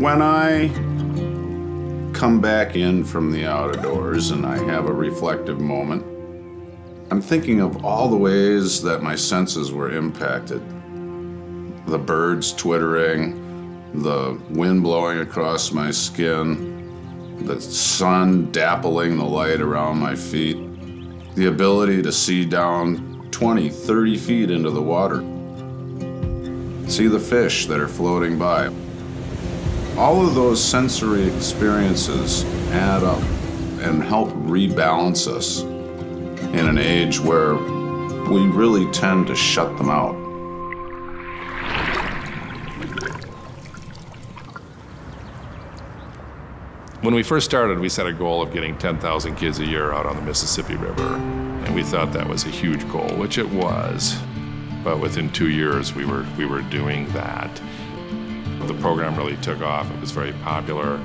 When I come back in from the outdoors and I have a reflective moment, I'm thinking of all the ways that my senses were impacted. The birds twittering, the wind blowing across my skin, the sun dappling the light around my feet, the ability to see down 20, 30 feet into the water, see the fish that are floating by. All of those sensory experiences add up and help rebalance us in an age where we really tend to shut them out. When we first started, we set a goal of getting 10,000 kids a year out on the Mississippi River. And we thought that was a huge goal, which it was. But within two years, we were, we were doing that. The program really took off. It was very popular.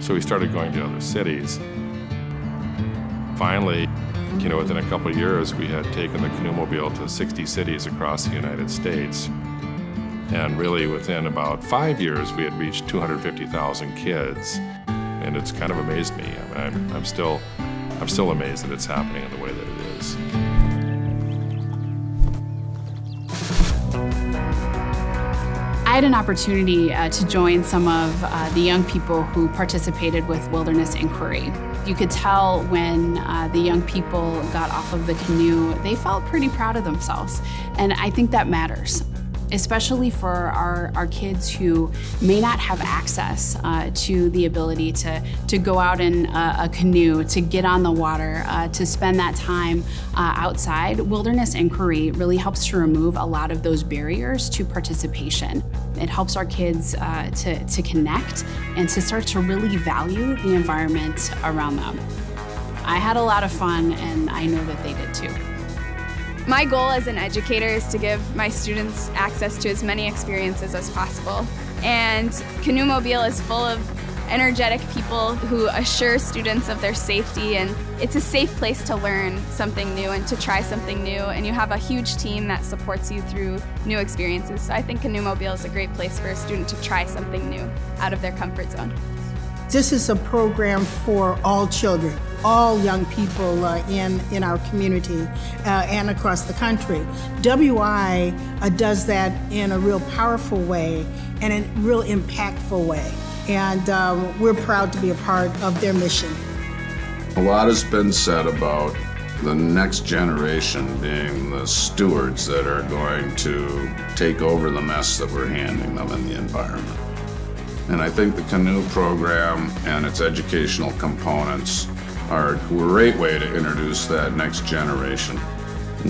So we started going to other cities. Finally, you know, within a couple of years, we had taken the Canoemobile to 60 cities across the United States. And really, within about five years, we had reached 250,000 kids. And it's kind of amazed me. I mean, I'm, I'm, still, I'm still amazed that it's happening in the way that it is. I had an opportunity uh, to join some of uh, the young people who participated with Wilderness Inquiry. You could tell when uh, the young people got off of the canoe, they felt pretty proud of themselves. And I think that matters especially for our, our kids who may not have access uh, to the ability to, to go out in a, a canoe, to get on the water, uh, to spend that time uh, outside. Wilderness Inquiry really helps to remove a lot of those barriers to participation. It helps our kids uh, to, to connect and to start to really value the environment around them. I had a lot of fun, and I know that they did too. My goal as an educator is to give my students access to as many experiences as possible. And Canoemobile is full of energetic people who assure students of their safety and it's a safe place to learn something new and to try something new and you have a huge team that supports you through new experiences. So I think Canoemobile is a great place for a student to try something new out of their comfort zone. This is a program for all children, all young people uh, in, in our community uh, and across the country. WI uh, does that in a real powerful way and a real impactful way. And um, we're proud to be a part of their mission. A lot has been said about the next generation being the stewards that are going to take over the mess that we're handing them in the environment. And I think the canoe program and its educational components are a great way to introduce that next generation.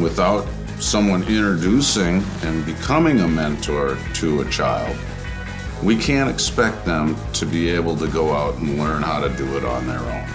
Without someone introducing and becoming a mentor to a child, we can't expect them to be able to go out and learn how to do it on their own.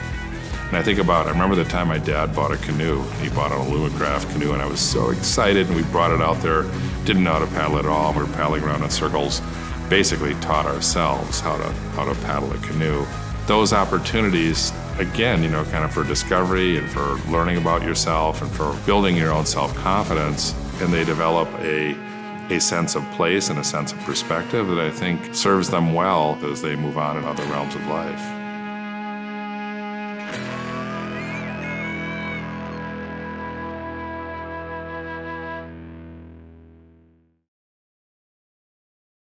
And I think about, I remember the time my dad bought a canoe. He bought an Alumacraft canoe, and I was so excited, and we brought it out there. Didn't know how to paddle at all. We were paddling around in circles basically taught ourselves how to how to paddle a canoe. Those opportunities, again, you know, kind of for discovery and for learning about yourself and for building your own self-confidence, and they develop a a sense of place and a sense of perspective that I think serves them well as they move on in other realms of life.